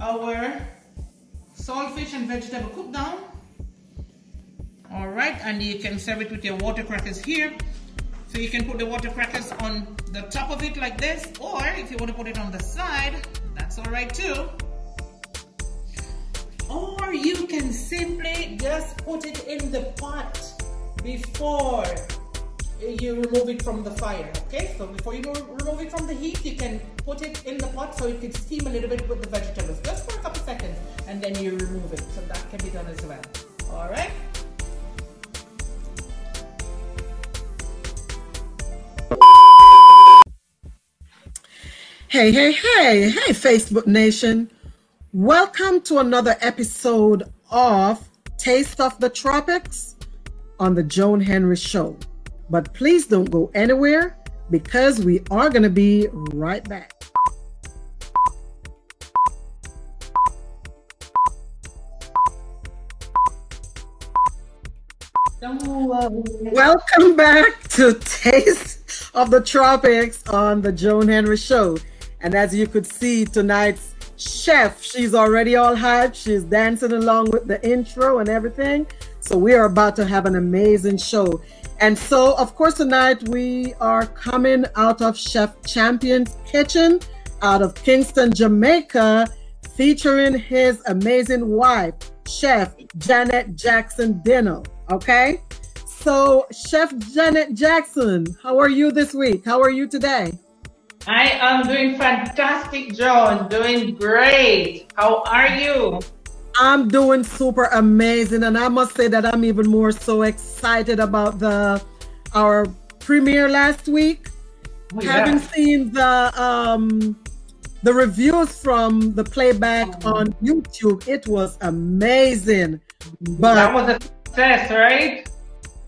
our saltfish and vegetable cook down. All right, and you can serve it with your water crackers here. So you can put the water crackers on the top of it like this, or if you want to put it on the side, that's all right too. Or you can simply just put it in the pot before you remove it from the fire. Okay, so before you remove it from the heat, you can put it in the pot so it can steam a little bit with the vegetables, just for a couple seconds, and then you remove it. So that can be done as well. All right. Hey, hey, hey, hey, Facebook Nation. Welcome to another episode of Taste of the Tropics on the Joan Henry Show. But please don't go anywhere because we are going to be right back. Welcome back to Taste of the Tropics on the Joan Henry Show. And as you could see, tonight's chef, she's already all hyped. She's dancing along with the intro and everything. So we are about to have an amazing show. And so, of course, tonight we are coming out of Chef Champion's Kitchen out of Kingston, Jamaica, featuring his amazing wife, Chef Janet Jackson Dino. Okay? So, Chef Janet Jackson, how are you this week? How are you today? I am doing fantastic, Joan. Doing great. How are you? I'm doing super amazing, and I must say that I'm even more so excited about the our premiere last week. Oh, yeah. Having seen the um the reviews from the playback oh. on YouTube, it was amazing. But that was a success, right?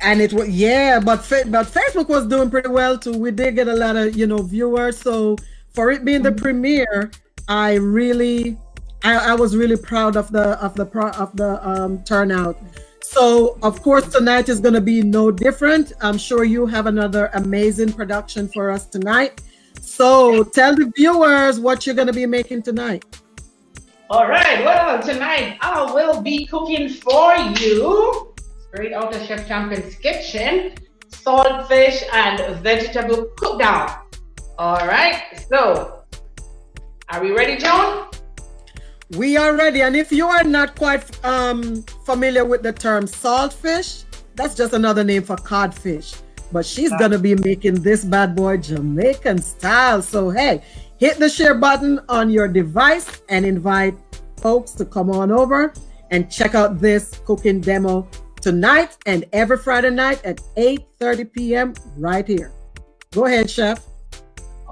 and it was yeah but but facebook was doing pretty well too we did get a lot of you know viewers so for it being the mm-hmm. premiere i really I, I, was really proud of the of the of the um, turnout so of course tonight is going to be no different i'm sure you have another amazing production for us tonight so tell the viewers what you're going to be making tonight all right well tonight i will be cooking for you straight out of Chef Champion's kitchen, saltfish and vegetable cook down. All right, so are we ready, Joan? We are ready. And if you are not quite um, familiar with the term saltfish, that's just another name for codfish. But she's going to be making this bad boy Jamaican style. So, hey, hit the share button on your device and invite folks to come on over and check out this cooking demo tonight and every Friday night at 8:30 p.m. right here. Go ahead, chef.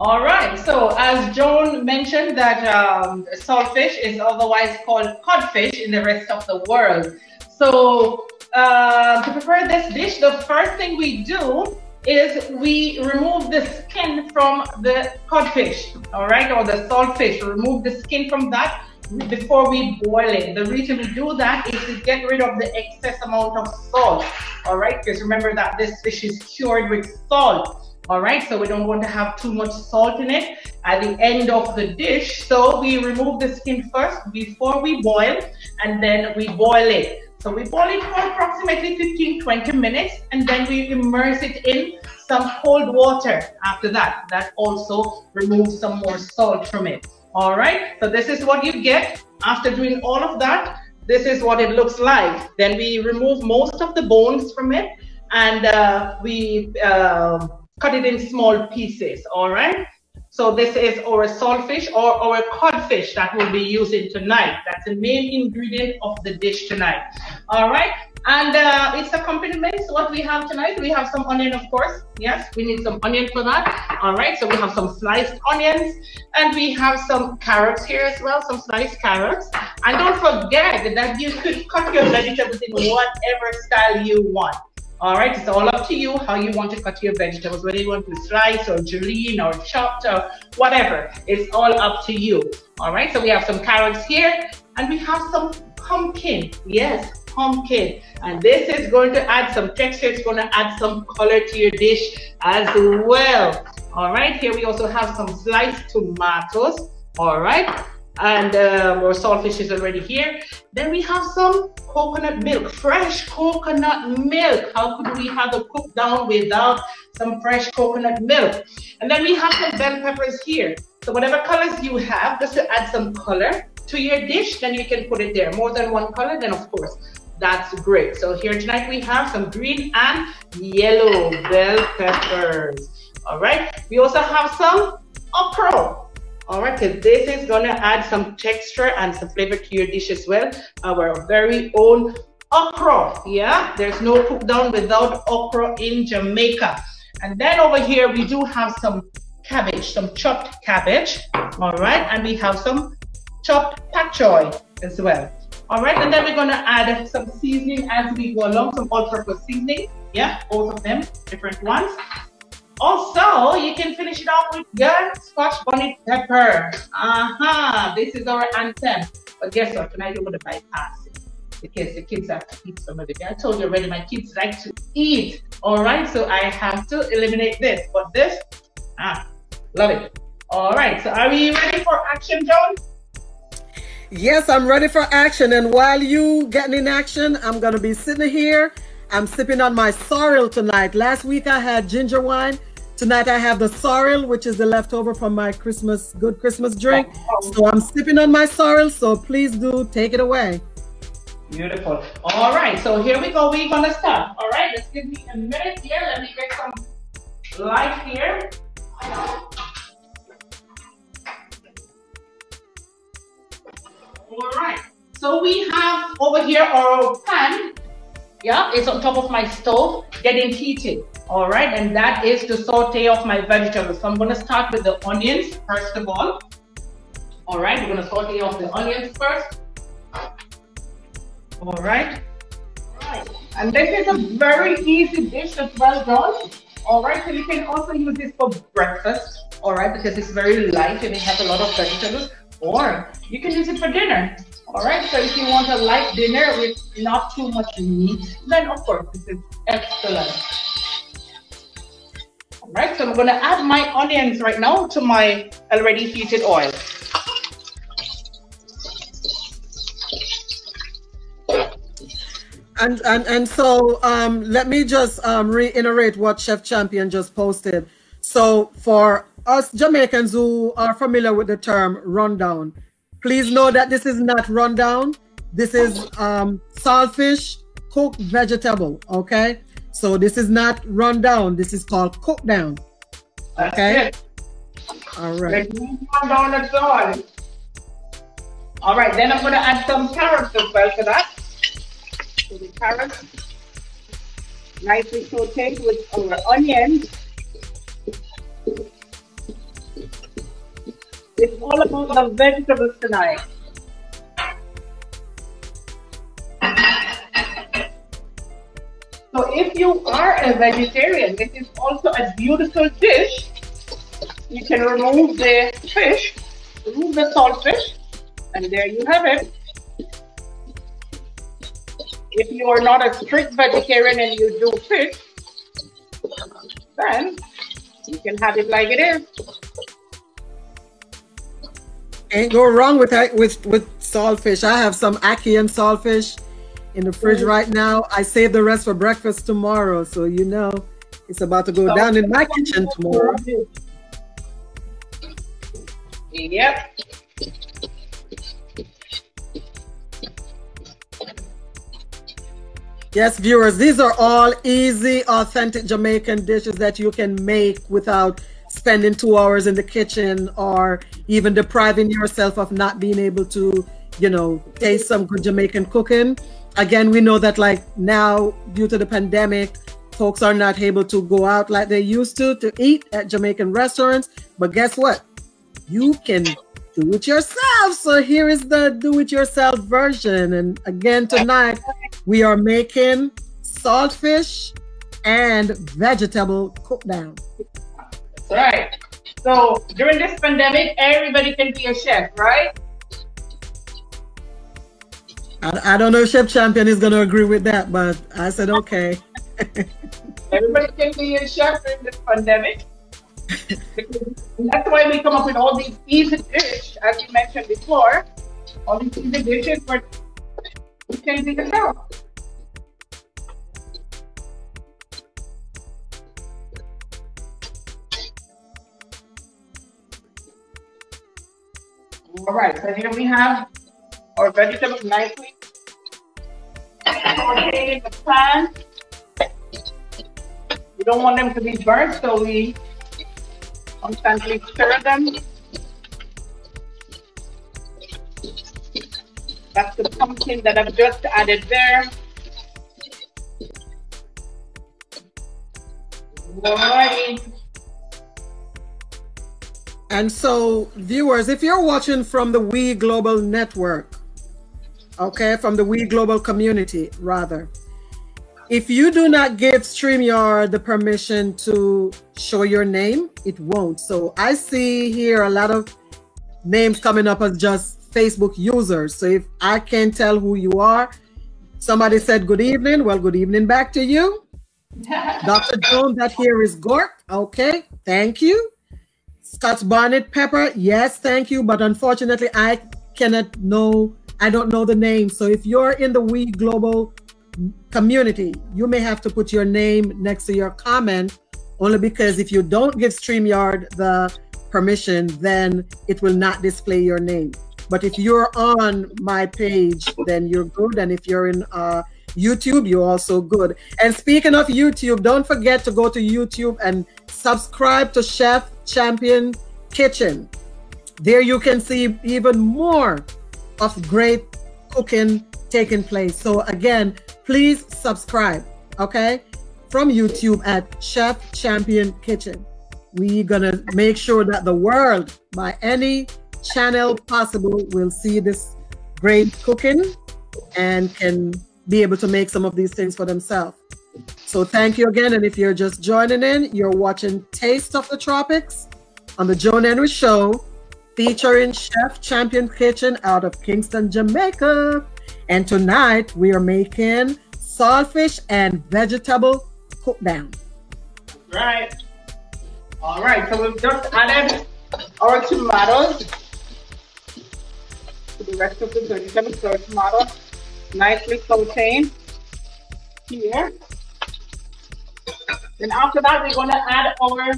All right. So as Joan mentioned that um, saltfish is otherwise called codfish in the rest of the world. So uh, to prepare this dish, the first thing we do is we remove the skin from the codfish, all right, or the saltfish. Remove the skin from that before we boil it. The reason we do that is to get rid of the excess amount of salt. All right, because remember that this fish is cured with salt. All right, so we don't want to have too much salt in it at the end of the dish. So we remove the skin first before we boil, and then we boil it. So we boil it for approximately 15, 20 minutes, and then we immerse it in some cold water after that. That also removes some more salt from it. All right, so this is what you get after doing all of that. This is what it looks like. Then we remove most of the bones from it and uh, we uh, cut it in small pieces. All right. So this is our saltfish or our codfish that we'll be using tonight. That's the main ingredient of the dish tonight. All right. And uh, its accompaniments, so what we have tonight, we have some onion, of course. Yes, we need some onion for that. All right, so we have some sliced onions and we have some carrots here as well, some sliced carrots. And don't forget that you could cut your vegetables in whatever style you want. All right, it's all up to you how you want to cut your vegetables, whether you want to slice or julienne or chopped or whatever. It's all up to you. All right, so we have some carrots here and we have some pumpkin. Yes, pumpkin. And this is going to add some texture. It's going to add some color to your dish as well. All right, here we also have some sliced tomatoes. All right. And um, our saltfish is already here. Then we have some coconut milk, fresh coconut milk. How could we have a cook down without some fresh coconut milk? And then we have some bell peppers here. So whatever colors you have, just to add some color to your dish, then you can put it there. More than one color, then of course, that's great. So here tonight we have some green and yellow bell peppers. All right. We also have some okra. All right, because this is gonna add some texture and some flavor to your dish as well. Our very own okra. Yeah, there's no cook down without okra in Jamaica. And then over here we do have some cabbage, some chopped cabbage. All right, and we have some chopped pak choy as well. All right, and then we're gonna add some seasoning as we go along, some all-purpose seasoning. Yeah, both of them, different ones. Also, you can finish it off with your scotch bonnet pepper. Uh-huh, this is our anthem. But guess what, tonight you're gonna bypass it because the kids have to eat some of it. I told you already, my kids like to eat. All right, so I have to eliminate this. But this, ah, love it. All right, so are we ready for action, John? Yes, I'm ready for action. And while you getting in action, I'm gonna be sitting here. I'm sipping on my sorrel tonight. Last week I had ginger wine. Tonight I have the sorrel, which is the leftover from my Christmas good Christmas drink. So I'm sipping on my sorrel. So please do take it away. Beautiful. All right, so here we go. We're gonna start. All right, Let's give me a minute here. Let me get some light here. All right. So we have over here our pan. Yeah, it's on top of my stove, getting heated. All right, and that is to saute off my vegetables. So I'm gonna start with the onions first of all. All right, we're gonna saute off the onions first. All right. Right. And this is a very easy dish as well done. All right, so you can also use this for breakfast. All right, because it's very light and it has a lot of vegetables. Or you can use it for dinner. All right, so if you want a light dinner with not too much meat, then of course this is excellent. Right, so I'm gonna add my onions right now to my already heated oil. And and and so um, let me just um, reiterate what Chef Champion just posted. So for us Jamaicans who are familiar with the term rundown, please know that this is not rundown. This is um, saltfish cooked vegetable. Okay. So this is not run down. This is called cook down. Okay. All right. Run down the all. All right. Then I'm going to add some carrots as well to that. So the carrots nicely sauteed with our onions. It's all about the vegetables tonight. So if you are a vegetarian, this is also a beautiful dish. You can remove the fish, remove the saltfish, and there you have it. If you are not a strict vegetarian and you do fish, then you can have it like it is. Ain't go wrong with with with saltfish. I have some ackee and saltfish in the fridge right now. I save the rest for breakfast tomorrow. So, you know, it's about to go down in my kitchen tomorrow. Yep. Yes, viewers, these are all easy, authentic Jamaican dishes that you can make without spending two hours in the kitchen or even depriving yourself of not being able to, you know, taste some good Jamaican cooking again, we know that like now due to the pandemic, folks are not able to go out like they used to to eat at Jamaican restaurants. But guess what? You can do it yourself. So here is the do it yourself version. And again, tonight we are making saltfish and vegetable cook down. That's right. So during this pandemic, everybody can be a chef, right? I, I don't know if Chef Champion is going to agree with that, but I said okay. Everybody can be a chef in this pandemic. That's why we come up with all these easy dishes as you mentioned before, all these easy dishes, but you can do yourself. All right, so here we have our vegetables nicely in the pan. We don't want them to be burnt, so we constantly stir them. That's the pumpkin that I've just added there. Alrighty. And so, viewers, if you're watching from the We Global Network, okay, from the We Global community, rather, if you do not give StreamYard the permission to show your name, it won't. So I see here a lot of names coming up as just Facebook users. So if I can't tell who you are, somebody said good evening. Well, good evening back to you. Dr. Jones, that here is Gork. Okay, thank you. Scotch Bonnet Pepper, yes, thank you. But unfortunately, I cannot know, I don't know the name. So if you're in the We Global community, you may have to put your name next to your comment, only because if you don't give StreamYard the permission, then it will not display your name. But if you're on my page, then you're good. And if you're in uh, YouTube, you're also good. And speaking of YouTube, don't forget to go to YouTube and subscribe to Chef Champion Kitchen. There you can see even more of great cooking taking place. So again, please subscribe, okay? From YouTube at Chef Champion Kitchen. We're gonna make sure that the world, by any channel possible, will see this great cooking and can be able to make some of these things for themselves. So thank you again. And if you're just joining in, you're watching Taste of the Tropics on the Joan Henry Show, featuring Chef Champion Kitchen out of Kingston, Jamaica. And tonight we are making saltfish and vegetable cook down. Right. All right. So we've just added our tomatoes to the rest of the vegetables. So tomatoes nicely sauteed here. Then after that, we're to add our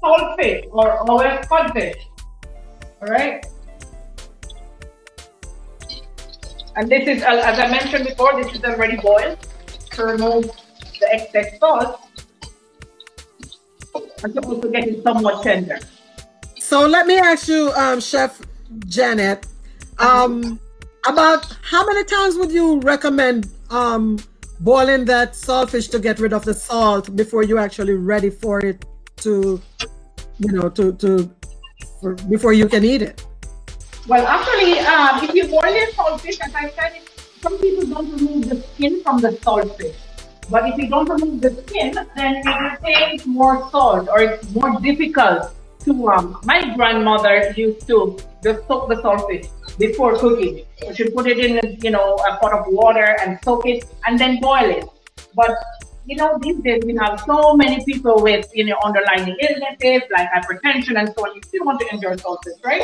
saltfish or our codfish. All right. And this is, as I mentioned before, this is already boiled to remove the excess salt and to get it somewhat tender. So let me ask you, um, Chef Janet, um, about how many times would you recommend um, boiling that saltfish to get rid of the salt before you actually ready for it to, you know, to to for, before you can eat it? Well, actually, um, if you boil your saltfish, as I said, some people don't remove the skin from the saltfish. But if you don't remove the skin, then it retains more salt, or it's more difficult to. Um, my grandmother used to just soak the saltfish before cooking. Should put it in, you know, a pot of water and soak it and then boil it. But you know, these days we have so many people with, you know, underlying illnesses like hypertension and so on. You still want to enjoy sauces, right?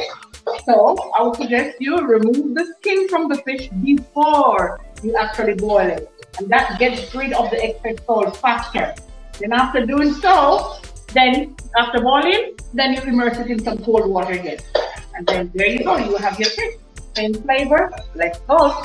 So I would suggest you remove the skin from the fish before you actually boil it. And that gets rid of the excess salt faster. Then after doing so, then after boiling, then you immerse it in some cold water again. And then there you go, you have your fish. Same flavor, let's go.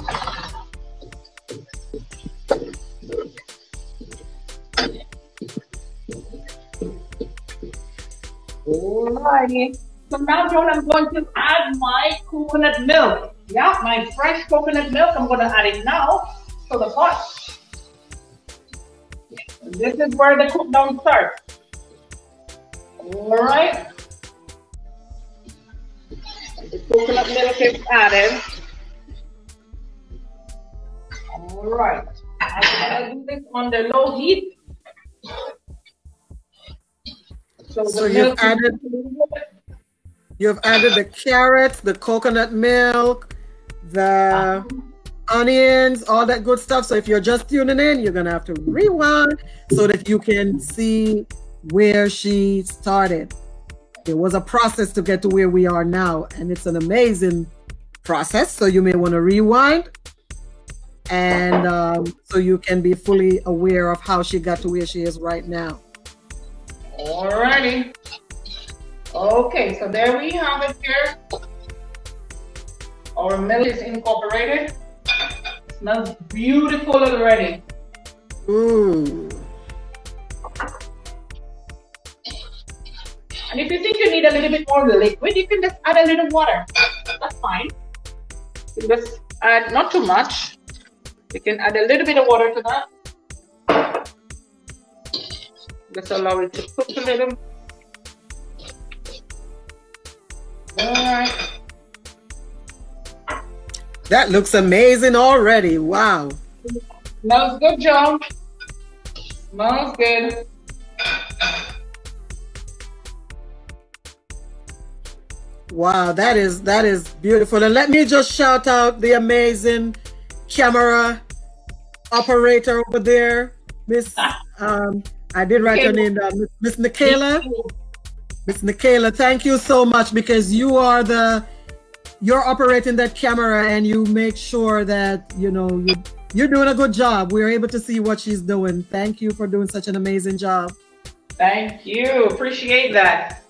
Alrighty. So now, Joan, I'm going to add my coconut milk. Yeah, my fresh coconut milk. I'm going to add it now to the pot. This is where the cook down starts. Alright. The coconut milk is added. Alright. I'm going to do this on the low heat. So, so you've added you've added the carrots, the coconut milk, the onions, all that good stuff. So if you're just tuning in, you're gonna have to rewind so that you can see where she started. it was a process to get to where we are now, and it's an amazing process. So you may want to rewind, and um, so you can be fully aware of how she got to where she is right now. Alrighty. Okay, so there we have it here. Our milk is incorporated. It smells beautiful already. Ooh. And if you think you need a little bit more liquid, you can just add a little water. That's fine. You just add not too much. You can add a little bit of water to that. Just allow it to cook a little. That looks amazing already. Wow. Smells good, John. Smells good. Wow, that is that is beautiful. And let me just shout out the amazing camera operator over there, Miss. Um, I did write your name down, Miss Nikayla. Miss Nikayla, thank you so much because you are the you're operating that camera and you make sure that you know you you're doing a good job. We're able to see what she's doing. Thank you for doing such an amazing job. Thank you. Appreciate that.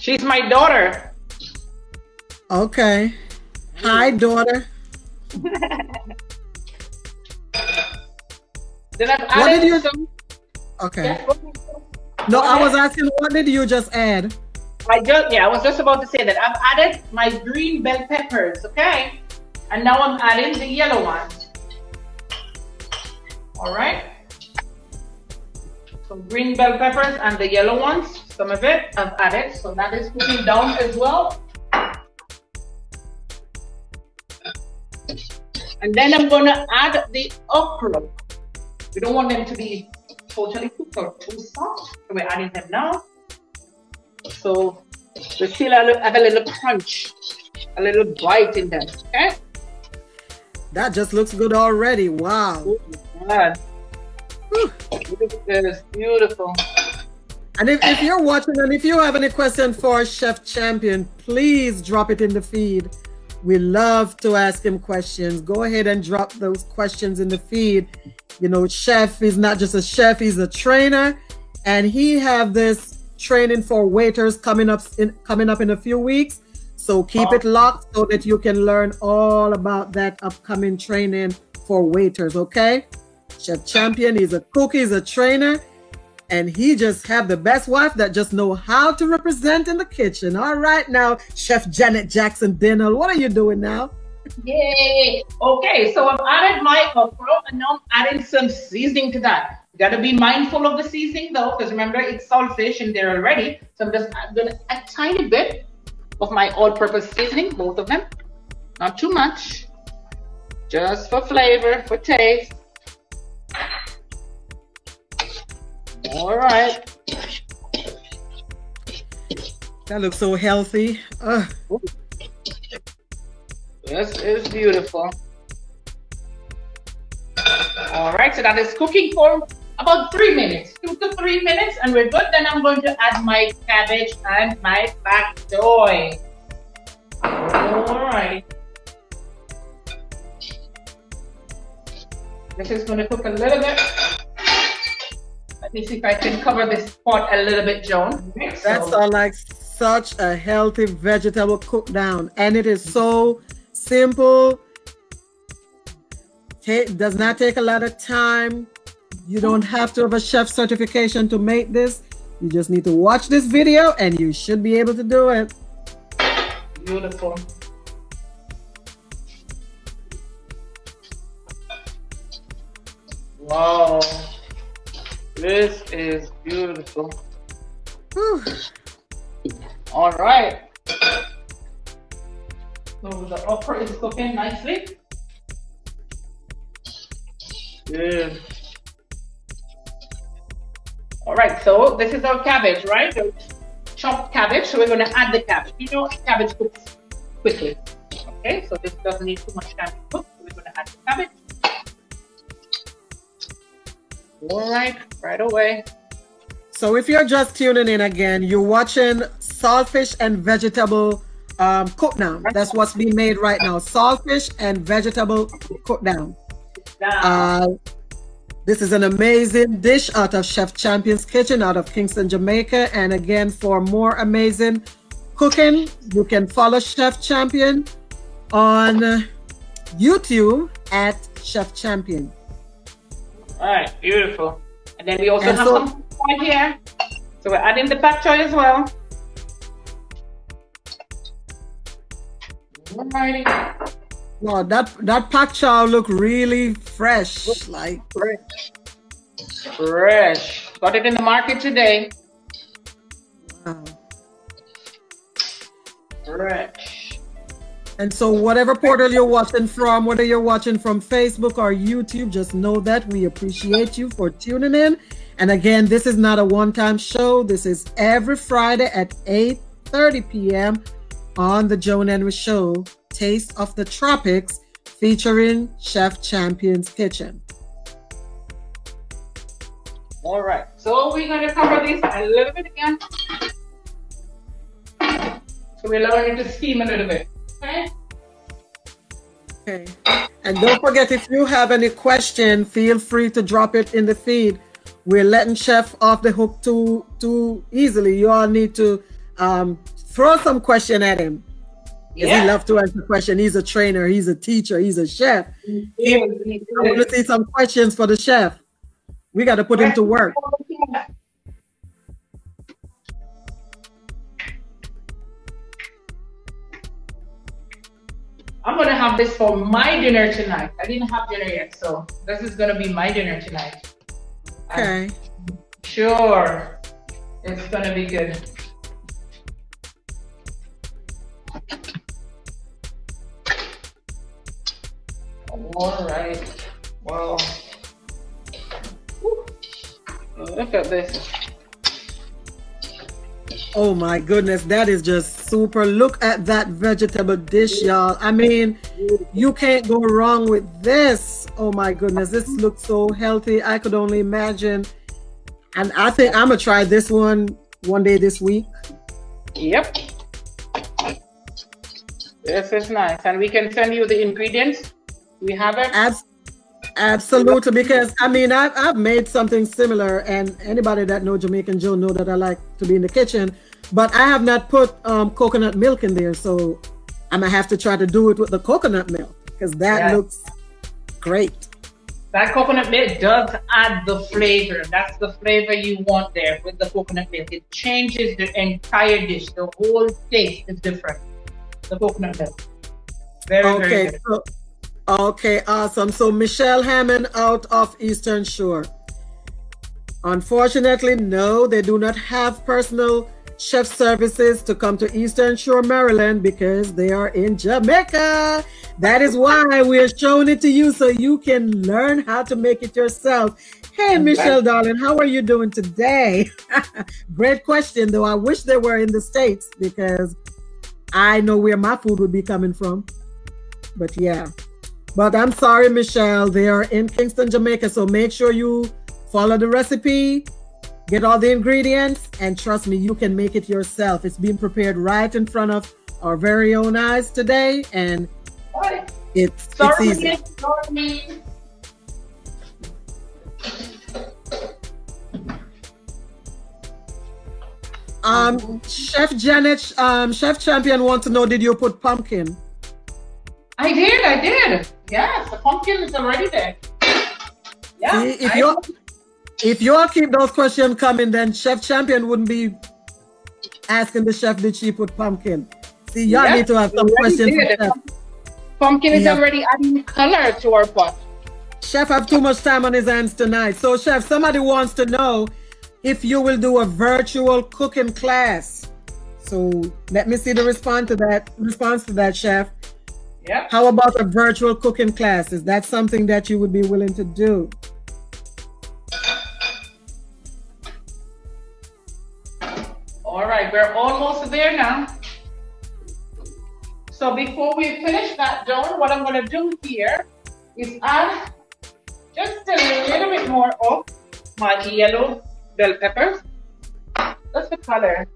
She's my daughter. Okay. Hi, daughter. then I've what did you... some. Okay. no, I was asking, what did you just add? I just yeah, I was just about to say that I've added my green bell peppers, okay, and now I'm adding the yellow ones. All right. So green bell peppers and the yellow ones. Some of it I've added, so that is cooking down as well. And then I'm gonna add the okra. We don't want them to be totally cooked or too soft, so we're adding them now. So we still have a little crunch, a little bite in them, okay? That just looks good already, wow. Oh, beautiful. And if, if you're watching and if you have any question for Chef Champion, please drop it in the feed. We love to ask him questions. Go ahead and drop those questions in the feed. You know, Chef is not just a chef, he's a trainer. And he have this training for waiters coming up in coming up in a few weeks. So keep it locked so that you can learn all about that upcoming training for waiters, okay? Chef Champion, he's a cook, he's a trainer and he just have the best wife that just know how to represent in the kitchen. All right, now, Chef Janet Jackson Denel, what are you doing now? Yay! Okay, so I've added my okra and now I'm adding some seasoning to that. You gotta be mindful of the seasoning though, because remember it's saltfish in there already. So I'm just gonna add a tiny bit of my all-purpose seasoning, both of them. Not too much, just for flavor, for taste. All right. That looks so healthy. Uh. This is beautiful. All right, so that is cooking for about three minutes, two to three minutes, and we're good. Then I'm going to add my cabbage and my pak choy. All right. This is going to cook a little bit. Me see if I can cover this pot a little bit, Joan. That so. sounds like such a healthy vegetable cook down. And it is so simple. It does not take a lot of time. You don't have to have a chef certification to make this. You just need to watch this video and you should be able to do it. Beautiful. Wow. This is beautiful. Whew. All right. So the okra is cooking nicely. Good. All right, so this is our cabbage, right? So chopped cabbage. So we're going to add the cabbage. You know, cabbage cooks quickly. Okay, so this doesn't need too much time to cook. So we're going to add the cabbage. Right, right away. So if you're just tuning in again, you're watching saltfish and vegetable um, cook down. That's what's being made right now. Saltfish and vegetable cook down. Uh, this is an amazing dish out of Chef Champion's Kitchen out of Kingston, Jamaica. And again, for more amazing cooking, you can follow Chef Champion on YouTube at Chef Champion. All right, beautiful. And then we also and have so, some right here. So we're adding the pak choy as well. Alrighty. Wow, that that pak choy look really fresh, like fresh. Fresh. Got it in the market today. Wow. Fresh. And so, whatever portal you're watching from, whether you're watching from Facebook or YouTube, just know that we appreciate you for tuning in. And again, this is not a one-time show. This is every Friday at 8:30 p.m. on the Joan Henry Show, Taste of the Tropics, featuring Chef Champion's Kitchen. All right, so we're going to cover this a little bit again. So we're allowing it to steam a little bit. Okay. Okay. And don't forget, if you have any question, feel free to drop it in the feed. We're letting Chef off the hook too too easily. You all need to um, throw some question at him. Yeah. He loves to answer question. He's a trainer. He's a teacher. He's a chef. I want to see some questions for the chef. We got to put him to work. I'm gonna have this for my dinner tonight. I didn't have dinner yet, so this is gonna be my dinner tonight. Okay. I'm sure, it's gonna be good. All right. Well, look at this. Oh my goodness, that is just super. Look at that vegetable dish, y'all. I mean, you can't go wrong with this. Oh my goodness, this looks so healthy. I could only imagine. And I think I'm gonna try this one one day this week. Yep. This is nice. And we can send you the ingredients. We have it. Abs Absolutely, because I mean, I've, I've made something similar, and anybody that know Jamaican Joe know that I like to be in the kitchen, but I have not put um, coconut milk in there, so I'm gonna have to try to do it with the coconut milk because that yes. looks great. That coconut milk does add the flavor. That's the flavor you want there with the coconut milk. It changes the entire dish. The whole taste is different. The coconut milk. Very, okay, very good. So Okay, awesome. So Michelle Hammond out of Eastern Shore. Unfortunately, no, they do not have personal chef services to come to Eastern Shore, Maryland because they are in Jamaica. That is why we're showing it to you so you can learn how to make it yourself. Hey, Michelle, darling, how are you doing today? Great question, though. I wish they were in the States because I know where my food would be coming from. But yeah. But I'm sorry, Michelle, they are in Kingston, Jamaica. So make sure you follow the recipe, get all the ingredients, and trust me, you can make it yourself. It's being prepared right in front of our very own eyes today, and it's, sorry, it's easy. Sorry. Um, Chef Janet, um, Chef Champion want to know, did you put pumpkin? I did, I did. Yes, the pumpkin is already there. Yeah. See, if you if you all keep those questions coming, then Chef Champion wouldn't be asking the chef did she put pumpkin. See, y'all yes, need to have some questions. Pumpkin is already adding color to our pot. Chef have too much time on his hands tonight. So, Chef, somebody wants to know if you will do a virtual cooking class. So let me see the response to that response to that, Chef. Yeah. How about a virtual cooking class? Is that something that you would be willing to do? There now. So before we finish that dough, what I'm going to do here is add just a little bit more of my yellow bell peppers. That's the color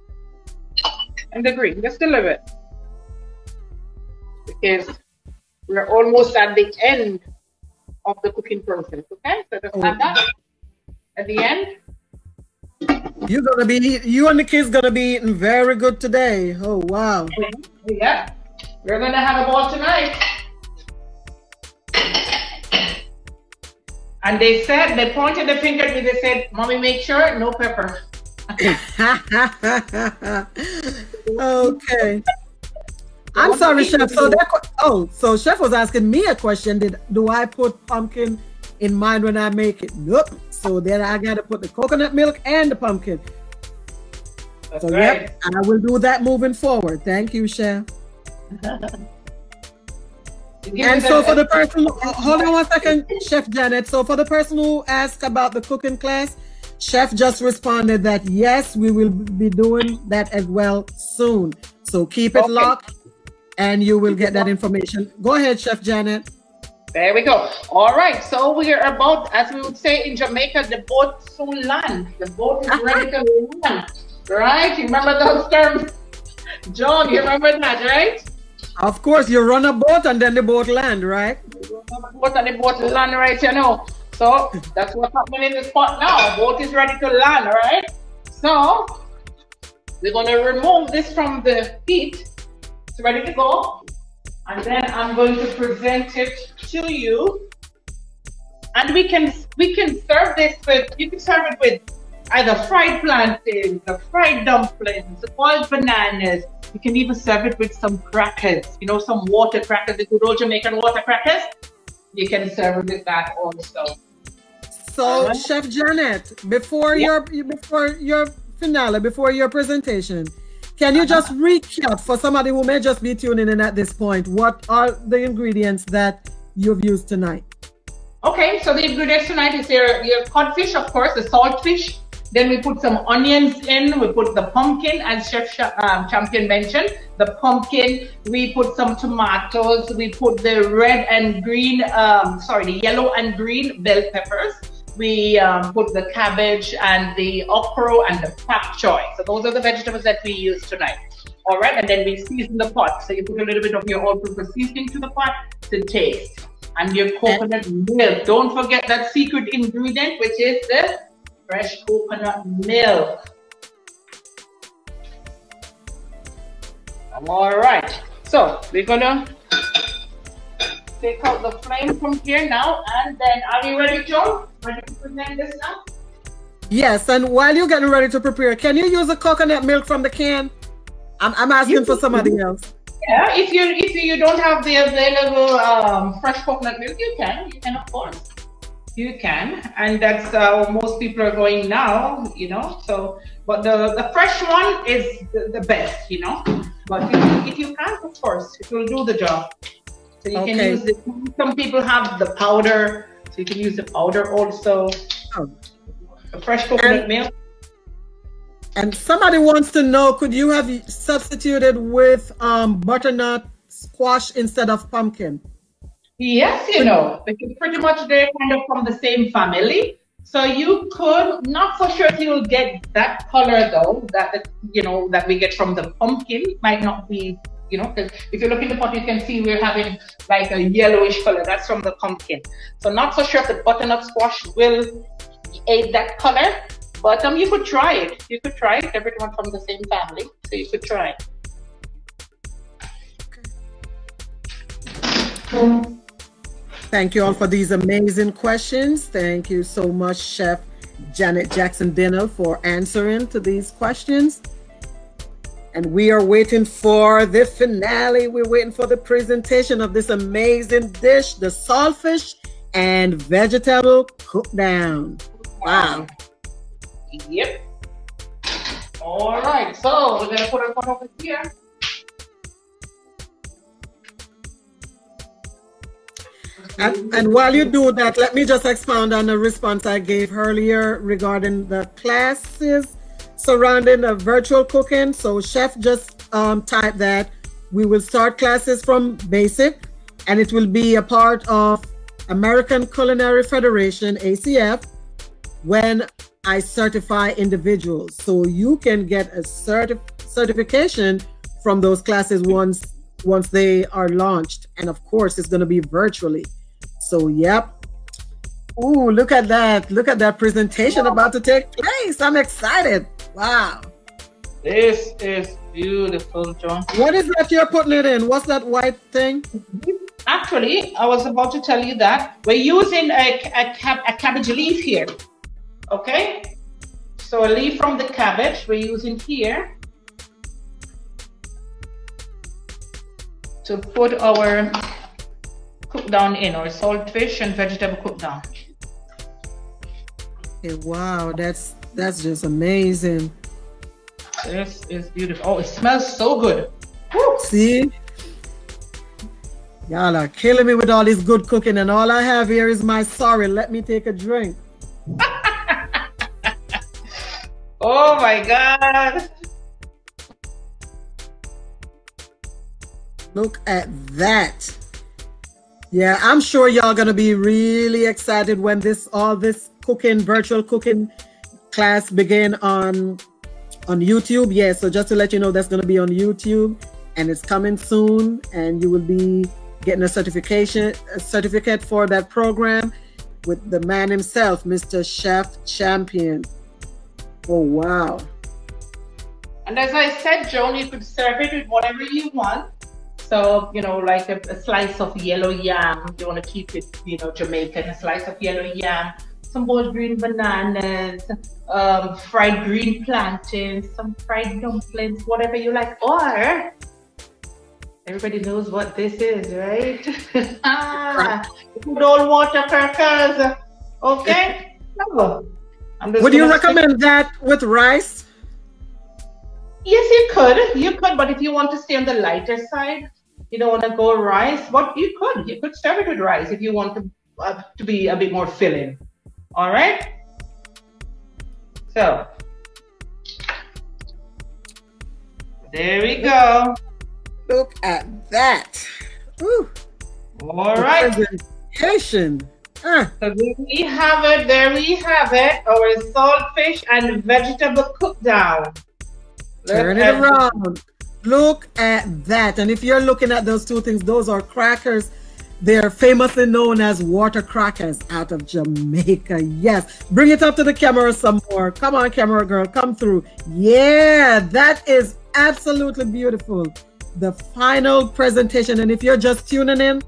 and the green, just a little bit. Because we're almost at the end of the cooking process, okay? So just add that at the end. You're gonna be you and the kids gonna be eating very good today. Oh wow. Yeah. We're gonna have a ball tonight. And they said, they pointed the finger at me, they said, Mommy, make sure no pepper. okay. I'm sorry, Chef. So that oh, so Chef was asking me a question. Did do I put pumpkin in mind when I make it? Nope. So then I gotta put the coconut milk and the pumpkin. That's so right. yep, I will do that moving forward. Thank you, Chef. and so for the person, uh, hold on one second, Chef Janet. So for the person who asked about the cooking class, Chef just responded that yes, we will be doing that as well soon. So keep it okay. locked and you will get that information. Go ahead, Chef Janet. There we go. All right. So we are about, as we would say in Jamaica, the boat soon land. The boat is uh-huh. ready to land. Right? You remember those terms? John, you remember that, right? Of course, you run a boat and then the boat land, right? boat and the boat land, right? You know. So that's what's happening in the spot now. Boat is ready to land, right? So we're gonna remove this from the heat. It's ready to go. And then I'm going to present it to you. And we can we can serve this with you can serve it with either fried plantains or fried dumplings, boiled bananas. You can even serve it with some crackers, you know, some water crackers, the good old Jamaican water crackers. You can serve it with that also. So. Chef Janet, before your before your finale, before your presentation, can you uh-huh. just recap for somebody who may just be tuning in at this point? What are the ingredients that you've used tonight? Okay, so the ingredients tonight is your your codfish, of course, the saltfish. Then we put some onions in. We put the pumpkin, as Chef um, Champion mentioned, the pumpkin. We put some tomatoes. We put the red and green, um, sorry, the yellow and green bell peppers we um, put the cabbage and the okra and the pak choy. So those are the vegetables that we use tonight. All right, and then we season the pot. So you put a little bit of your all-purpose seasoning to the pot to taste. And your coconut milk. Don't forget that secret ingredient, which is the fresh coconut milk. All right, so we're gonna take out the flame from here now, and then are you ready, Joe? Ready to present this now? Yes, and while you're getting ready to prepare, can you use the coconut milk from the can? I'm, I'm asking for somebody else. Yeah, if you if you don't have the available um, fresh coconut milk, you can. You can, of course. You can, and that's uh, most people are going now. You know, so but the the fresh one is the, the best. You know, but if you, if you can't, of course, it will do the job. So you okay. can use the, some people have the powder, so you can use the powder also. Oh. The fresh coconut and, milk. And somebody wants to know, could you have substituted with um, butternut squash instead of pumpkin? Yes, you know, because pretty much they're kind of from the same family. So you could, not for sure if you'll get that color though, that, you know, that we get from the pumpkin might not be you know, because if you look in the pot, you can see we're having like a yellowish color. That's from the pumpkin. So not so sure if the butternut squash will aid that color, but um, you could try it. You could try it. Everyone from the same family, so you could try it. Thank you all for these amazing questions. Thank you so much, Chef Janet Jackson Dinner, for answering to these questions. And we are waiting for the finale. We're waiting for the presentation of this amazing dish, the saltfish and vegetable cookdown. Wow. Yep. All right, so we're gonna put our it over here. And, and, while you do that, let me just expound on the response I gave earlier regarding the classes surrounding the virtual cooking. So chef just um, typed that we will start classes from basic and it will be a part of American Culinary Federation, ACF, when I certify individuals. So you can get a certi- certification from those classes once once they are launched. And of course, it's going to be virtually. So, yep. Ooh, look at that. Look at that presentation about to take place. I'm excited. Wow. This is beautiful, John. What is that you're putting it in? What's that white thing? Actually, I was about to tell you that we're using a, a, cab, a cabbage leaf here. Okay? So a leaf from the cabbage we're using here to put our cook down in, our salt fish and vegetable cook down. Okay, wow, that's that's just amazing. This is beautiful. Oh, it smells so good. Woo. See? Y'all are killing me with all this good cooking, and all I have here is my sorry. Let me take a drink. my God. Look at that. Yeah, I'm sure y'all gonna be really excited when this all this cooking, virtual cooking class begin on on YouTube. Yeah, so just to let you know, that's gonna be on YouTube and it's coming soon, and you will be getting a certification a certificate for that program with the man himself, Mr. Chef Champion. Oh wow. And as I said, Joan, you could serve it with whatever you want. So, you know, like a, a slice of yellow yam, you want to keep it, you know, Jamaican, a slice of yellow yam, some boiled green bananas, um, fried green plantains, some fried dumplings, whatever you like. Or everybody knows what this is, right? ah, good old water crackers. Okay. Would you recommend that with rice? Yes, you could. You could, but if you want to stay on the lighter side, you don't want to go rice, what you could. You could serve it with rice if you want to, uh, to be a bit more filling. All right? So, there we go. Look at that. Ooh. All right. Presentation. Huh. So we have it. There we have it. Our saltfish and vegetable cook down. Turn it around. Look at that. And if you're looking at those two things, those are crackers. They're famously known as water crackers out of Jamaica. Yes. Bring it up to the camera some more. Come on, camera girl. Come through. Yeah, that is absolutely beautiful. The final presentation. And if you're just tuning in,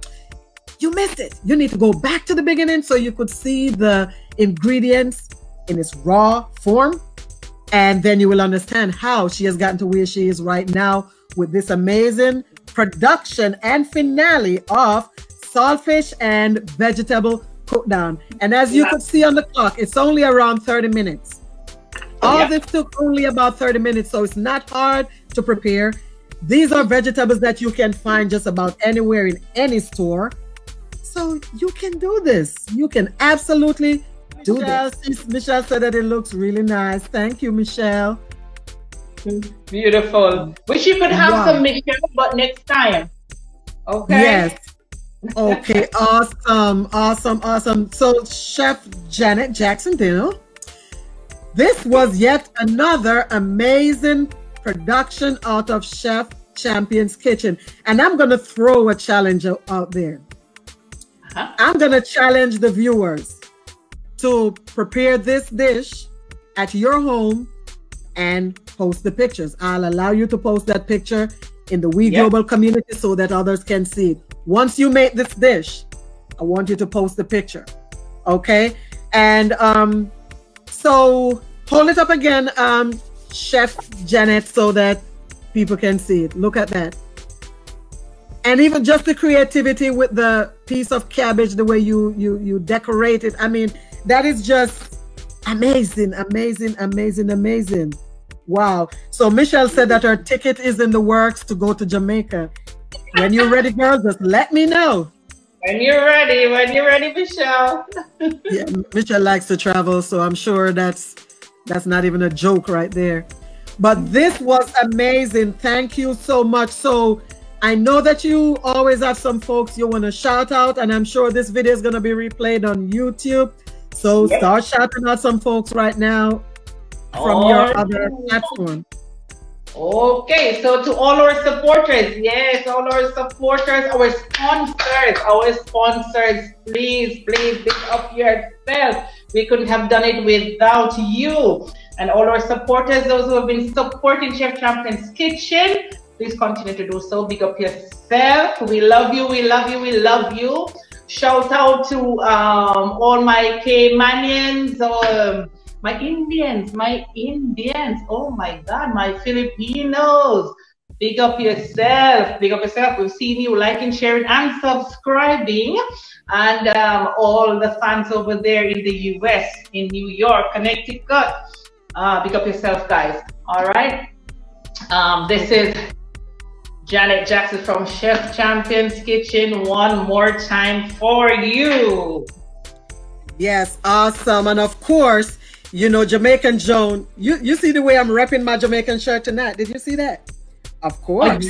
you missed it. You need to go back to the beginning so you could see the ingredients in its raw form and then you will understand how she has gotten to where she is right now with this amazing production and finale of saltfish and vegetable cook down. And as you yeah. could see on the clock, it's only around 30 minutes. All yeah. this took only about 30 minutes, so it's not hard to prepare. These are vegetables that you can find just about anywhere in any store. So you can do this. You can absolutely do Michelle, this. Michelle said that it looks really nice. Thank you, Michelle. Beautiful. Wish you could have wow. some Michelle, but next time. Okay. Yes. Okay. awesome. Awesome. Awesome. So, Chef Janet Jackson Dino, this was yet another amazing production out of Chef Champion's Kitchen. And I'm going to throw a challenge out there. Uh -huh. I'm going to challenge the viewers to prepare this dish at your home and post the pictures. I'll allow you to post that picture in the We yep. Global community so that others can see it. Once you make this dish, I want you to post the picture. Okay? And um, so hold it up again, um, Chef Janet, so that people can see it. Look at that. And even just the creativity with the piece of cabbage, the way you you you decorate it. I mean, that is just amazing, amazing, amazing, amazing. Wow. So Michelle said that her ticket is in the works to go to Jamaica. When you're ready, girls, just let me know. When you're ready, when you're ready, Michelle. yeah, Michelle likes to travel, so I'm sure that's that's not even a joke right there. But this was amazing. Thank you so much. So I know that you always have some folks you want to shout out, and I'm sure this video is going to be replayed on YouTube. So yep. start shouting out some folks right now from oh, your other platform. Okay, so to all our supporters, yes, all our supporters, our sponsors, our sponsors, please, please pick up yourself. We couldn't have done it without you. And all our supporters, those who have been supporting Chef Champion's Kitchen, please continue to do so. Big up yourself. We love you, we love you, we love you. Shout out to um, all my Caymanians, um, my Indians, my Indians. Oh my God, my Filipinos. Big up yourself. Big up yourself. We've seen you liking, sharing, and subscribing. And um, all the fans over there in the US, in New York, Connecticut. Uh, big up yourself, guys. All right. Um, this is Janet Jackson from Chef Champion's Kitchen one more time for you. Yes, awesome. And of course, you know, Jamaican Joan, you, you see the way I'm repping my Jamaican shirt tonight. Did you see that? Of course.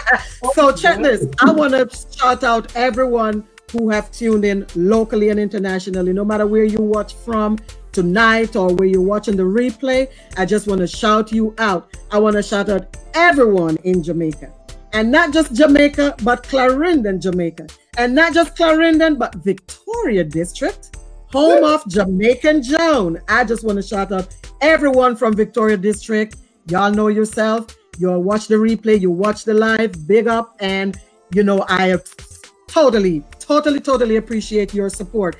so check this. I want to shout out everyone who have tuned in locally and internationally, no matter where you watch from tonight or where you're watching the replay. I just want to shout you out. I want to shout out everyone in Jamaica. And not just Jamaica, but Clarendon, Jamaica. And not just Clarendon, but Victoria District home of Jamaican Joan. I just want to shout out everyone from Victoria District. Y'all know yourself. You'll watch the replay, you watch the live, big up. And, you know, I totally, totally, totally appreciate your support.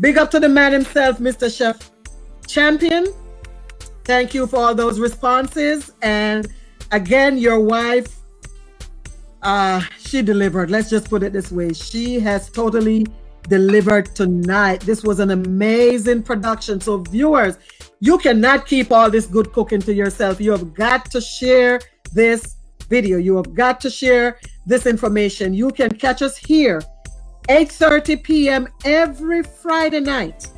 Big up to the man himself, Mr. Chef Champion. Thank you for all those responses. And again, your wife, uh, she delivered. Let's just put it this way. She has totally delivered tonight. This was an amazing production. So, viewers, you cannot keep all this good cooking to yourself. You have got to share this video. You have got to share this information. You can catch us here 8:30 p.m. every Friday night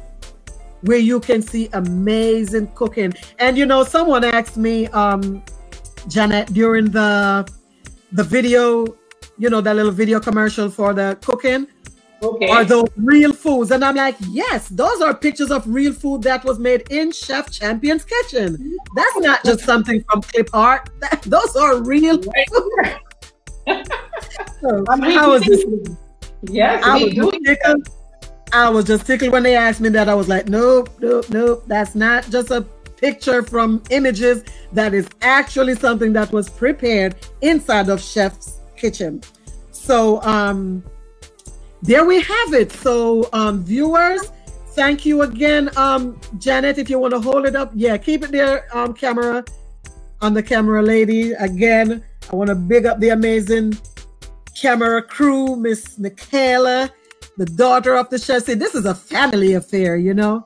where you can see amazing cooking. And you know, someone asked me um Janet during the the video, you know, that little video commercial for the cooking Okay. Are those real foods? And I'm like, yes, those are pictures of real food that was made in Chef Champion's kitchen. That's not just something from clip art. That, those are real food. so, I, mean, I was just, yes, I was just tickled. I was just tickled when they asked me that. I was like, nope, nope, nope. That's not just a picture from images. That is actually something that was prepared inside of Chef's kitchen. So, um, there we have it. So, um, viewers, thank you again. Um, Janet, if you want to hold it up, yeah, keep it there, um, camera, on the camera lady. Again, I want to big up the amazing camera crew, Miss Michaela, the daughter of the chef. See, this is a family affair, you know.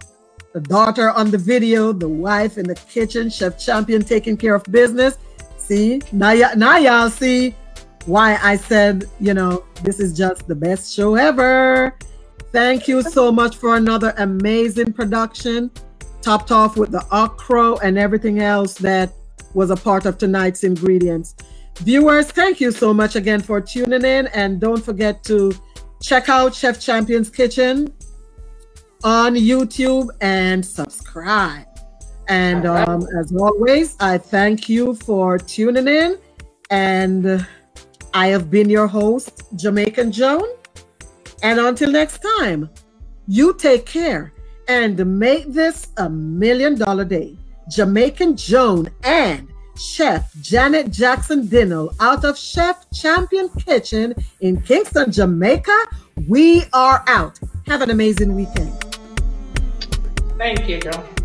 The daughter on the video, the wife in the kitchen, chef champion taking care of business. See, now, now y'all see why I said, you know, this is just the best show ever. Thank you so much for another amazing production, topped off with the okra and everything else that was a part of tonight's ingredients. Viewers, thank you so much again for tuning in. And don't forget to check out Chef Champion's Kitchen on YouTube and subscribe. And um, as always, I thank you for tuning in. And I have been your host, Jamaican Joan. And until next time, you take care and make this a million dollar day. Jamaican Joan and Chef Janet Jackson Dino out of Chef Champion Kitchen in Kingston, Jamaica. We are out. Have an amazing weekend. Thank you, Joe.